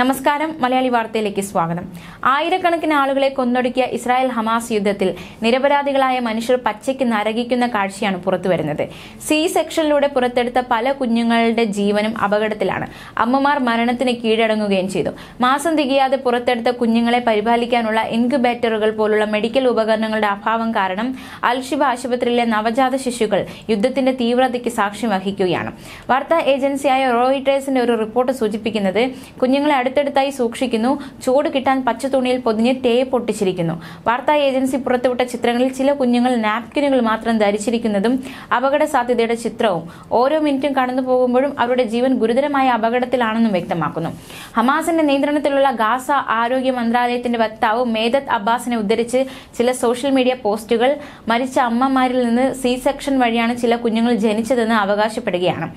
നമസ്കാരം മലയാളി വാർത്തയിലേക്ക് സ്വാഗതം. ആയിരക്കണക്കിന് ആളുകളെ കൊന്നൊടുക്കിയ ഇസ്രായേൽ ഹമാസ് യുദ്ധത്തിൽ നിരപരാധികളായ മനുഷ്യർ പച്ചയ്ക്ക് നരകിക്കുന്ന കാഴ്ചയാണ് പുറത്തുവരുന്നത്. സി സെക്ഷനിലൂടെ പുറത്തെടുത്ത പല കുഞ്ഞുങ്ങളുടെ ജീവനും അപകടത്തിലാണ്. അമ്മമാർ മരണത്തിന് കീഴടങ്ങുകയും ചെയ്തു. മാസം തികയാതെ പുറത്തെടുത്ത കുഞ്ഞുങ്ങളെ പരിപാലിക്കാനുള്ള ഇൻക്യുബേറ്ററുകൾ പോലുള്ള മെഡിക്കൽ ഉപകരണങ്ങളുടെ അഭാവം കാരണം അൽഷിബ ആശുപത്രിയിലെ നവജാത ശിശുക്കൾ യുദ്ധത്തിന്റെ തീവ്രതയ്ക്ക് സാക്ഷ്യം വഹിക്കുകയാണ്. വാർത്താ ഏജൻസിയായ റോയിട്ടേഴ്സിന്റെ ഒരു റിപ്പോർട്ട് സൂചിപ്പിക്കുന്നത് കുഞ്ഞുങ്ങളെ അടുത്തടുത്തായി സൂക്ഷിക്കുന്നു. ചൂട് കിട്ടാൻ പച്ച തുണിയിൽ പൊതിഞ്ഞ് ടേപ്പ് പൊട്ടിച്ചിരിക്കുന്നു വാർത്താ ഏജൻസി പുറത്തുവിട്ട ചിത്രങ്ങളിൽ ചില കുഞ്ഞുങ്ങൾ നാപ്കിനുകൾ മാത്രം ധരിച്ചിരിക്കുന്നതും അപകട സാധ്യതയുടെ ചിത്രവും ഓരോ മിനിറ്റും കടന്നു പോകുമ്പോഴും അവരുടെ ജീവൻ ഗുരുതരമായ അപകടത്തിലാണെന്നും വ്യക്തമാക്കുന്നു. ഹമാസിന്റെ നിയന്ത്രണത്തിലുള്ള ഗാസ ആരോഗ്യ മന്ത്രാലയത്തിന്റെ വക്താവ് മേദത്ത് അബ്ബാസിനെ ഉദ്ധരിച്ച് ചില സോഷ്യൽ മീഡിയ പോസ്റ്റുകൾ മരിച്ച അമ്മമാരിൽ നിന്ന് സി സെക്ഷൻ വഴിയാണ് ചില കുഞ്ഞുങ്ങൾ ജനിച്ചതെന്ന് അവകാശപ്പെടുകയാണ്.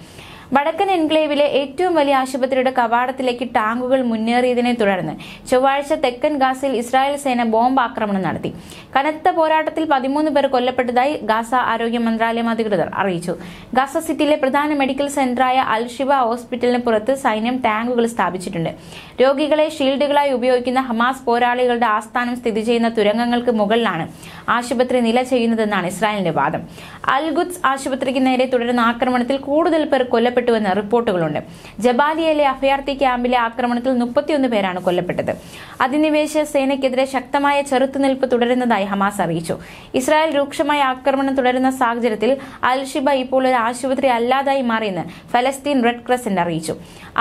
വടക്കൻ എൻക്ലേവിലെ ഏറ്റവും വലിയ ആശുപത്രിയുടെ കവാടത്തിലേക്ക് ടാങ്കുകൾ മുന്നേറിയതിനെ തുടർന്ന് ചൊവ്വാഴ്ച തെക്കൻ ഗാസയിൽ ഇസ്രായേൽ സേന ബോംബ് ആക്രമണം നടത്തി. കനത്ത പോരാട്ടത്തിൽ പതിമൂന്ന് പേർ കൊല്ലപ്പെട്ടതായി ഗാസ ആരോഗ്യ മന്ത്രാലയം അധികൃതർ അറിയിച്ചു. ഗാസ സിറ്റിയിലെ പ്രധാന മെഡിക്കൽ സെന്ററായ അൽഷിബ ഹോസ്പിറ്റലിന് പുറത്ത് സൈന്യം ടാങ്കുകൾ സ്ഥാപിച്ചിട്ടുണ്ട്. രോഗികളെ ഷീൽഡുകളായി ഉപയോഗിക്കുന്ന ഹമാസ് പോരാളികളുടെ ആസ്ഥാനം സ്ഥിതി ചെയ്യുന്ന തുരങ്കങ്ങൾക്ക് മുകളിലാണ് ആശുപത്രി നില ചെയ്യുന്നതെന്നാണ് ഇസ്രായേലിന്റെ വാദം. അൽഗുദ്സ് ആശുപത്രിക്ക് നേരെ തുടരുന്ന ആക്രമണത്തിൽ കൂടുതൽ പേർ കൊല്ലപ്പെട്ടുവെന്ന് റിപ്പോർട്ടുകളുണ്ട്. ജബാലിയയിലെ അഭയാർത്ഥി ക്യാമ്പിലെ ആക്രമണത്തിൽ മുപ്പത്തിയൊന്ന് പേരാണ് കൊല്ലപ്പെട്ടത്. അധിനിവേശ സേനയ്ക്കെതിരെ ശക്തമായ ചെറുത്തുനിൽപ്പ് തുടരുന്നതായി ഹമാസ് അറിയിച്ചു. ഇസ്രായേൽ രൂക്ഷമായ ആക്രമണം തുടരുന്ന സാഹചര്യത്തിൽ അൽഷിബ ഇപ്പോൾ ഒരു ആശുപത്രി അല്ലാതായി മാറിയെന്ന് ഫലസ്തീൻ റെഡ് ക്രസന്റ് അറിയിച്ചു.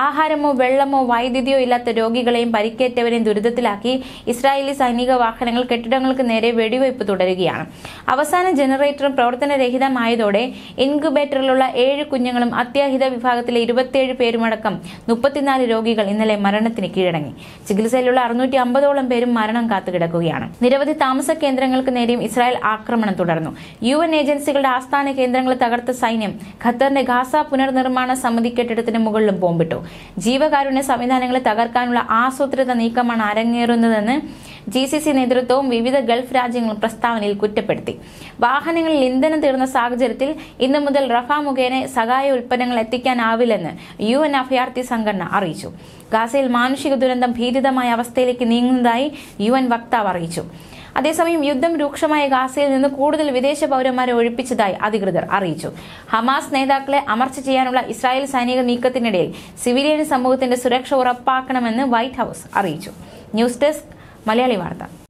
ആഹാരമോ വെള്ളമോ വൈദ്യുതിയോ ഇല്ലാത്ത രോഗികളെയും പരിക്കേറ്റവരെയും ദുരിതത്തിലാക്കി ഇസ്രായേലി സൈനിക വാഹനങ്ങൾ കെട്ടിടങ്ങൾക്ക് നേരെ വെടിവയ്പ് തുടരുകയാണ്. അവസാന ജനറേറ്ററും പ്രവർത്തനരഹിതമായതോടെ ഇൻക്യുബേറ്ററിലുള്ള ഏഴ് കുഞ്ഞുങ്ങളും അത്യാഹിത വിഭാഗത്തിലെ ഇരുപത്തിയേഴ് പേരുമടക്കം മുപ്പത്തിനാല് രോഗികൾ ഇന്നലെ മരണത്തിന് കീഴടങ്ങി. ചികിത്സയിലുള്ള അറുന്നൂറ്റി അമ്പതോളം പേരും മരണം കാത്തുകിടക്കുകയാണ്. നിരവധി താമസ കേന്ദ്രങ്ങൾക്ക് നേരെയും ഇസ്രായേൽ ആക്രമണം തുടർന്നു. യു എൻ ഏജൻസികളുടെ ആസ്ഥാന കേന്ദ്രങ്ങൾ തകർത്ത സൈന്യം ഖത്തറിന്റെ ഗാസ പുനർനിർമ്മാണ സമിതി കെട്ടിടത്തിന് മുകളിലും ബോംബിട്ടു. ജീവകാരുണ്യ സംവിധാനങ്ങളെ തകർക്കാനുള്ള ആസൂത്രിത നീക്കമാണ് അരങ്ങേറുന്നതെന്ന് ജി സി സി നേതൃത്വവും വിവിധ ഗൾഫ് രാജ്യങ്ങളും പ്രസ്താവനയിൽ കുറ്റപ്പെടുത്തി. വാഹനങ്ങളിൽ ഇന്ധനം തീർന്ന സാഹചര്യത്തിൽ ഇന്നു മുതൽ റഫ മുഖേന സഹായ ഉൽപ്പന്നങ്ങൾ എത്തിക്കാനാവില്ലെന്ന് യു എൻ അഭയാർത്ഥി സംഘടന അറിയിച്ചു. ഗാസയിൽ മാനുഷിക ദുരന്തം ഭീതിതമായ അവസ്ഥയിലേക്ക് നീങ്ങുന്നതായി യു എൻ വക്താവ് അറിയിച്ചു. അതേസമയം യുദ്ധം രൂക്ഷമായ ഗാസയിൽ നിന്ന് കൂടുതൽ വിദേശ പൗരന്മാരെ ഒഴിപ്പിച്ചതായി അധികൃതർ അറിയിച്ചു. ഹമാസ് നേതാക്കളെ അമർച്ച ചെയ്യാനുള്ള ഇസ്രായേൽ സൈനിക നീക്കത്തിനിടയിൽ സിവിലിയൻ സമൂഹത്തിന്റെ സുരക്ഷ ഉറപ്പാക്കണമെന്ന് വൈറ്റ് ഹൌസ് അറിയിച്ചു. News desk Malia Libarta.